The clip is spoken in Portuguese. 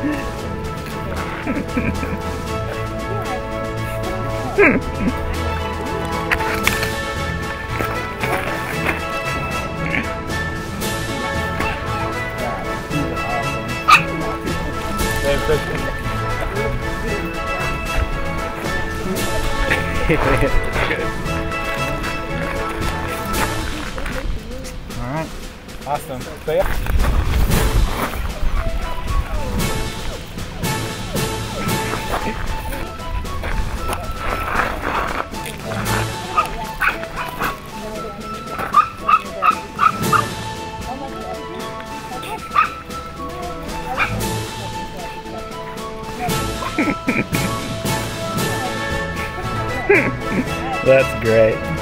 All right. Awesome. So yeah. That's great.